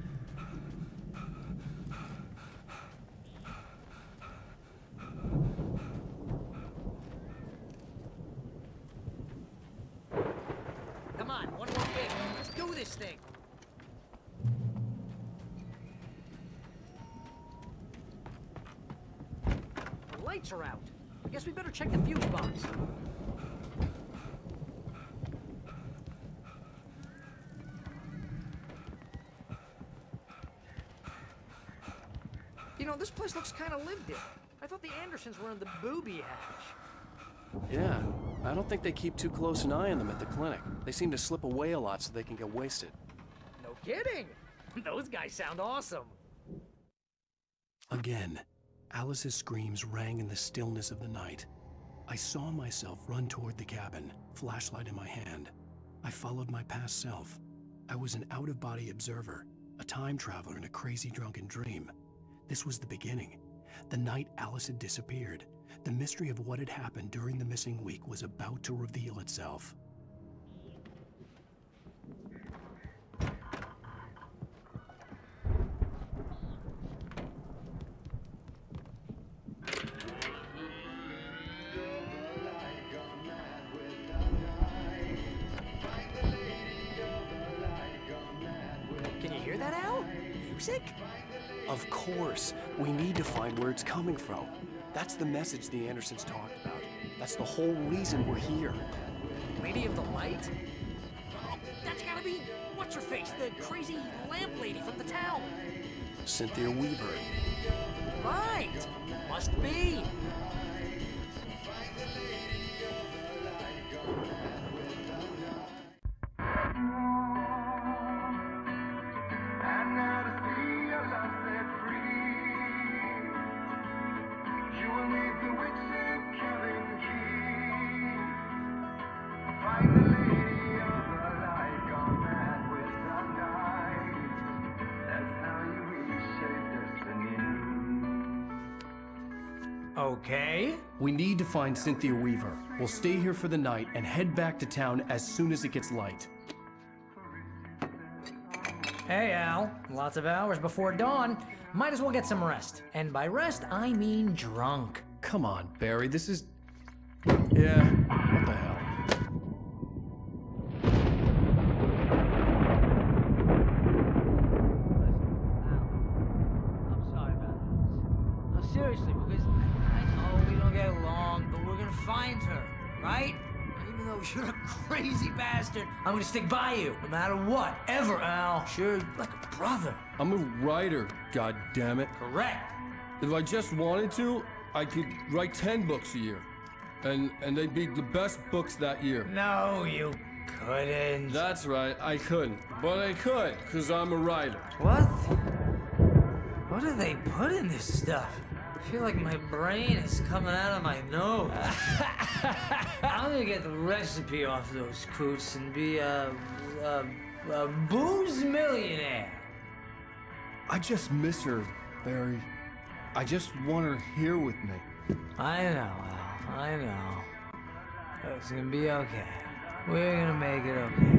Come on, one more gate. Let's do this thing. The lights are out. I guess we better check the fuse box. You know, this place looks kind of lived in. I thought the Andersons were in the booby hatch. Yeah, I don't think they keep too close an eye on them at the clinic. They seem to slip away a lot so they can get wasted. No kidding. Those guys sound awesome. Again, Alice's screams rang in the stillness of the night. I saw myself run toward the cabin, flashlight in my hand. I followed my past self. I was an out of body observer, a time traveler in a crazy drunken dream. This was the beginning. The night Alice had disappeared. The mystery of what had happened during the missing week was about to reveal itself. Coming from. That's the message the Andersons talked about. That's the whole reason we're here. Lady of the Light? Oh, that's gotta be what's her face, the crazy lamp lady from the town. Cynthia Weaver. Right. Must be. Okay. We need to find Cynthia Weaver. We'll stay here for the night and head back to town as soon as it gets light. Hey, Al. Lots of hours before dawn. Might as well get some rest. And by rest, I mean drunk. Come on, Barry, this is. Yeah, bastard, I'm gonna stick by you, no matter what, ever, Al. Sure, like a brother. I'm a writer, god damn it. Correct. If I just wanted to, I could write 10 books a year. And and they'd be the best books that year. No, you couldn't. That's right, I couldn't. But I could, because I'm a writer. What? What do they put in this stuff? I feel like my brain is coming out of my nose. I'm gonna get the recipe off those coots and be a, a, a booze millionaire. I just miss her, Barry. I just want her here with me. I know, Al. I know. It's gonna be okay. We're gonna make it okay.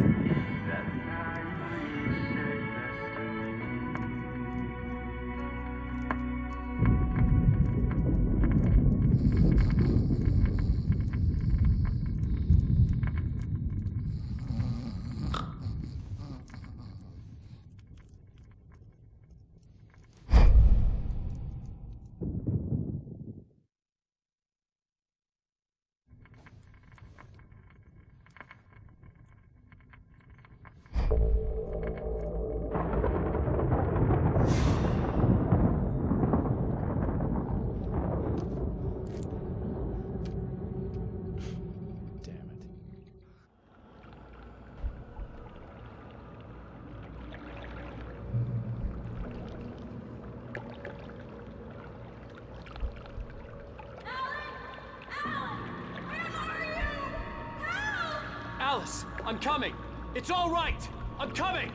It's all right. I'm coming.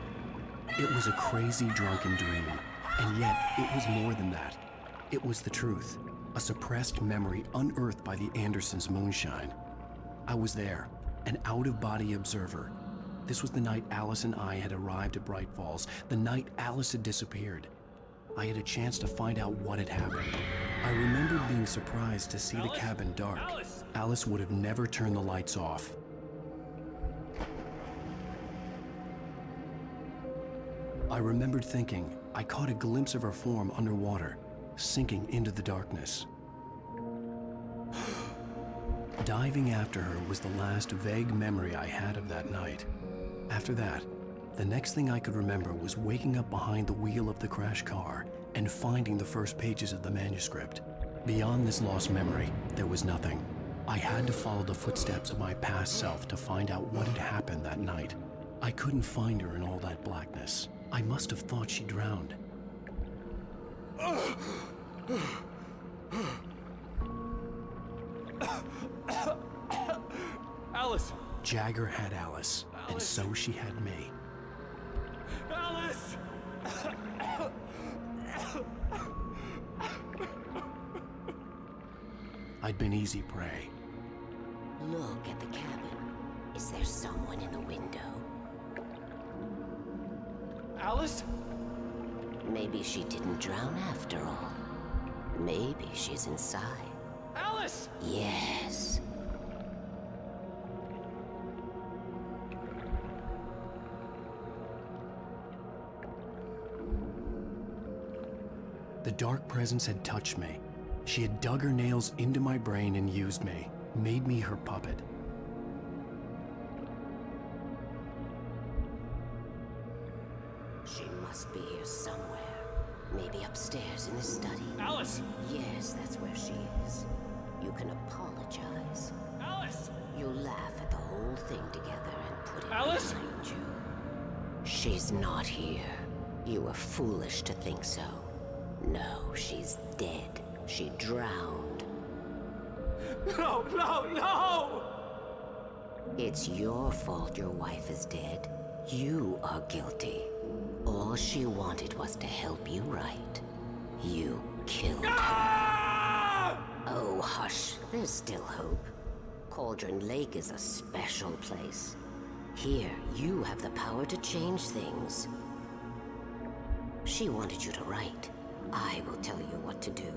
It was a crazy, drunken dream. And yet, it was more than that. It was the truth. A suppressed memory unearthed by the Andersons' moonshine. I was there, an out of body observer. This was the night Alice and I had arrived at Bright Falls, the night Alice had disappeared. I had a chance to find out what had happened. I remembered being surprised to see the cabin dark. Alice! Alice would have never turned the lights off. I remembered thinking I caught a glimpse of her form underwater, sinking into the darkness. Diving after her was the last vague memory I had of that night. After that, the next thing I could remember was waking up behind the wheel of the crash car and finding the first pages of the manuscript. Beyond this lost memory, there was nothing. I had to follow the footsteps of my past self to find out what had happened that night. I couldn't find her in all that blackness. I must have thought she drowned. Alice! Jagger had Alice, and so she had me. Alice! I'd been easy prey. Look at the cabin. Is there someone in the window? Alice? Maybe she didn't drown after all. Maybe she's inside. Alice! Yes. The dark presence had touched me. She had dug her nails into my brain and used me, made me her puppet. Can apologize. Alice! You'll laugh at the whole thing together and put it Alice? behind you. She's not here. You were foolish to think so. No, she's dead. She drowned. No, no, no! It's your fault your wife is dead. You are guilty. All she wanted was to help you right. You killed her. Ah! Oh, hush. There's still hope. Cauldron Lake is a special place. Here, you have the power to change things. She wanted you to write. I will tell you what to do.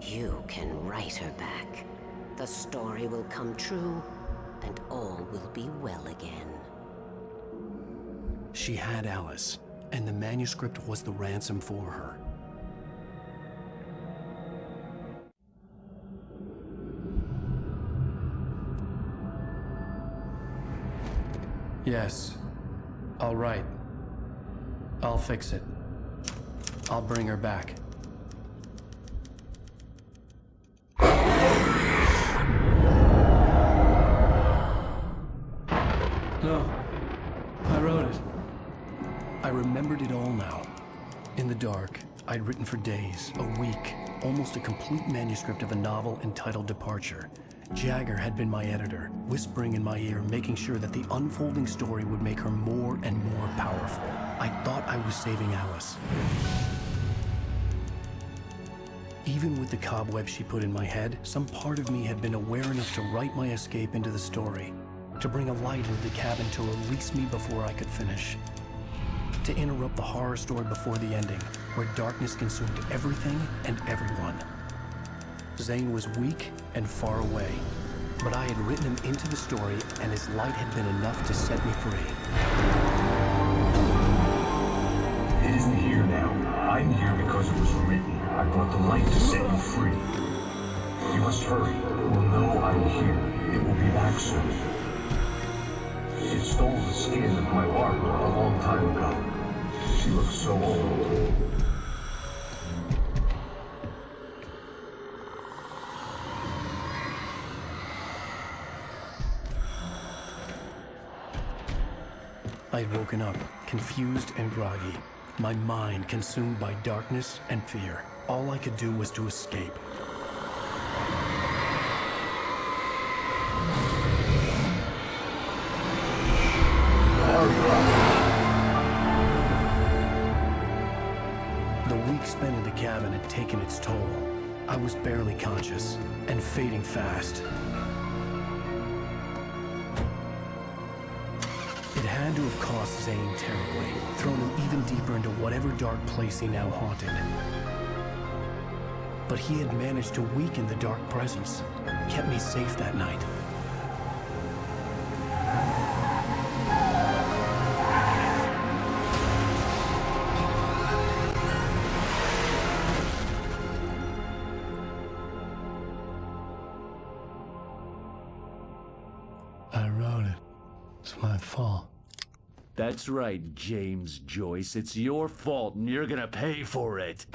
You can write her back. The story will come true, and all will be well again. She had Alice, and the manuscript was the ransom for her. Yes. All right. I'll fix it. I'll bring her back. No. I remembered it all now. In the dark, I'd written for days, a week, almost a complete manuscript of a novel entitled Departure. Jagger had been my editor, whispering in my ear, making sure that the unfolding story would make her more and more powerful. I thought I was saving Alice. Even with the cobwebs she put in my head, some part of me had been aware enough to write my escape into the story, to bring a light into the cabin to release me before I could finish, to interrupt the horror story before the ending, where darkness consumed everything and everyone. Zane was weak and far away, but I had written him into the story, and his light had been enough to set me free. It isn't here now. I'm here because it was written. I brought the light to set you free. You must hurry. It will know I'm here. It will be back soon. It stole the skin of my Barbara a long time ago. She looks so old. I had woken up, confused and groggy. My mind consumed by darkness and fear. All I could do was to escape. The cabin had taken its toll. I was barely conscious and fading fast. It had to have cost Zane terribly, thrown him even deeper into whatever dark place he now haunted. But he had managed to weaken the dark presence, kept me safe that night. That's right, James Joyce. It's your fault, and you're gonna pay for it.